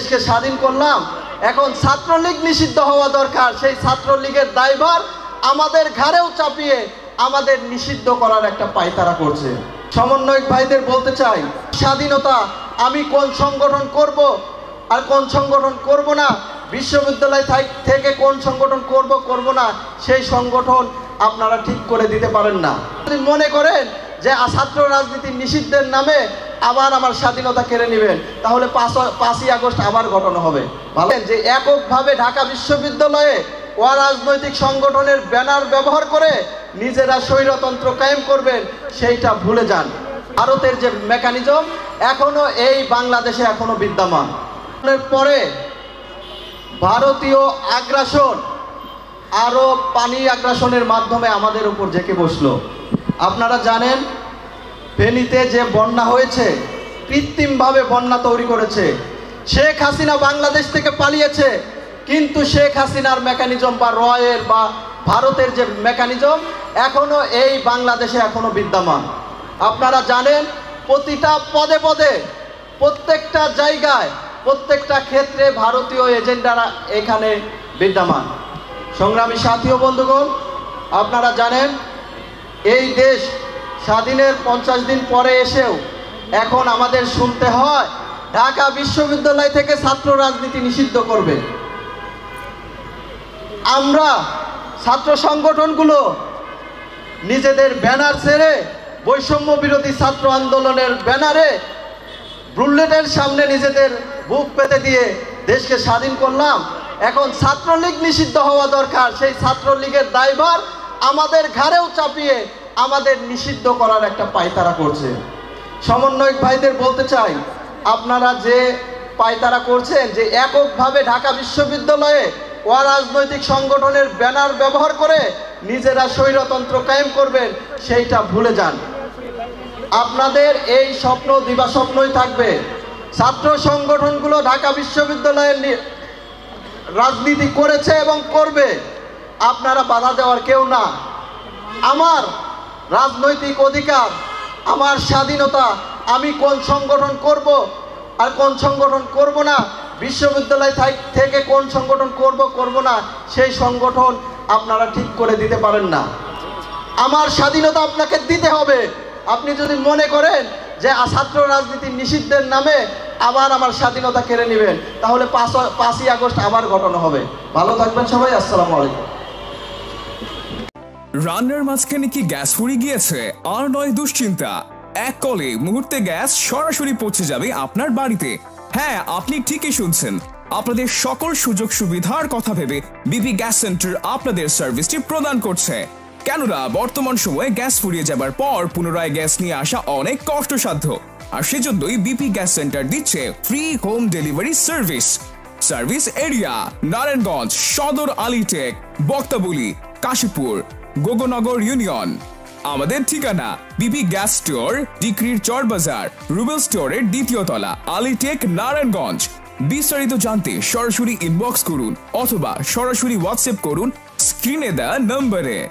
দেশকে স্বাধীন করলাম। এখন ছাত্রলীগ নিষিদ্ধ হওয়া দরকার। সেই ছাত্রলীগের দায়ভার আমাদের ঘাড়েও চাপিয়ে আমাদের নিষিদ্ধ করার একটা পায়তারা করছে। সমন্বয়ক ভাইদের বলতে চাই, স্বাধীনতা আমি কোন সংগঠন করব আর কোন সংগঠন করব না? বিশ্ববিদ্যালয় থেকে কোন সংগঠন করব করব না? সেই সংগঠন আপনারা ঠিক করে দিতে পারেন না। মনে করেন যে ছাত্র রাজনীতি নিষিদ্ধের নামে আবার আমার স্বাধীনতা কেড়ে নেবেন, তাহলে পাঁচ পাঁচই আগস্ট আবার ঘটনা হবে। ভালো? যে এককভাবে ঢাকা বিশ্ববিদ্যালয়ে অরাজনৈতিক সংগঠনের ব্যানার ব্যবহার করে নিজেরা স্বৈরতন্ত্র কায়েম করবেন, সেইটা ভুলে যান। ভারতের যে মেকানিজম, এখনও এই বাংলাদেশে এখনও বিদ্যমান। পরে ভারতীয় আগ্রাসন আরও পানি আগ্রাসনের মাধ্যমে আমাদের উপর জেঁকে বসল। আপনারা জানেন ফেনীতে যে বন্যা হয়েছে, কৃত্রিমভাবে বন্যা তৈরি করেছে। শেখ হাসিনা বাংলাদেশ থেকে পালিয়েছে, কিন্তু শেখ হাসিনার মেকানিজম বা রয়ের বা ভারতের যে মেকানিজম এখনও এই বাংলাদেশে এখনও বিদ্যমান। আপনারা জানেন, প্রতিটা পদে পদে, প্রত্যেকটা জায়গায়, প্রত্যেকটা ক্ষেত্রে ভারতীয় এজেন্ডারা এখানে বিদ্যমান। সংগ্রামী সাথী ও বন্ধুগণ, আপনারা জানেন, এই দেশ স্বাধীনের পঞ্চাশ দিন পরে এসেও এখন আমাদের শুনতে হয়, ঢাকা বিশ্ববিদ্যালয় থেকে ছাত্র রাজনীতি নিষিদ্ধ করবে। আমরা ছাত্র সংগঠনগুলো নিজেদের ব্যানার ছেড়ে বৈষম্য বিরোধী ছাত্র আন্দোলনের ব্যানারে বুলেটের সামনে নিজেদের বুক পেতে দিয়ে দেশকে স্বাধীন করলাম। এখন ছাত্রলীগ নিষিদ্ধ হওয়া দরকার, সেই ছাত্রলীগের দায়ভার আমাদের ঘাড়েও চাপিয়ে আমাদের নিষিদ্ধ করার একটা পায়তারা করছে। সমন্বয়ক ভাইদের বলতে চাই, আপনারা যে পায়তারা করছেন, যে এককভাবে ঢাকা বিশ্ববিদ্যালয়ে অরাজনৈতিক সংগঠনের ব্যানার ব্যবহার করে নিজেরা স্বৈরতন্ত্র কায়েম করবেন, সেইটা ভুলে যান। আপনাদের এই স্বপ্ন দিবা স্বপ্নই থাকবে। ছাত্র সংগঠনগুলো ঢাকা বিশ্ববিদ্যালয়ের রাজনীতি করেছে এবং করবে। আপনারা বাধা দেওয়ার কেউ না। আমার রাজনৈতিক অধিকার, আমার স্বাধীনতা, আমি কোন সংগঠন করব আর কোন সংগঠন করব না, বিশ্ববিদ্যালয় থেকে কোন সংগঠন করব করব না, সেই সংগঠন আপনারা ঠিক করে দিতে পারেন না। আমার স্বাধীনতা আপনাকে দিতে হবে। আপনি যদি মনে করেন যে ছাত্র রাজনীতি নিষিদ্ধের নামে আবার আমার স্বাধীনতা কেড়ে নেবেন, তাহলে পাঁচ পাঁচই আগস্ট আবার ঘটনা হবে। ভালো থাকবেন সবাই, আসসালামু আলাইকুম। রান্নার মাঝখানে কি গ্যাস ফুরিয়ে গিয়েছে? আর নয়, দুশ্চিন্তা। এক কলে মুহূর্তে গ্যাস সরাসরি পৌঁছে যাবে আপনার বাড়িতে। হ্যাঁ আপনি ঠিকই শুনছেন। আপনাদের সকল সুযোগ সুবিধার কথা ভেবে বিপি গ্যাস সেন্টার আপনাদের সার্ভিসটি প্রদান করছে। কেননা, বর্তমান সময়ে গ্যাস ফুরিয়ে যাবার পর পুনরায় গ্যাস নিয়ে আসা অনেক কষ্টসাধ্য। আর সেজন্যই বিপি গ্যাস সেন্টার দিচ্ছে free home delivery service service area, Narayanganj, Sadar Alirtek, Baktaboli, Kashipur. Gognagar union. আমাদের ঠিকানা বিবি গ্যাস স্টোর, ডিক্রির চর বাজার, রুবেল স্টোরের দ্বিতীয় তলা, আলিটেক, নারায়ণগঞ্জ। বিস্তারিত জানতে সরাসরি ইনবক্স করুন অথবা সরাসরি হোয়াটসঅ্যাপ করুন স্ক্রিনে দেওয়া নম্বরে।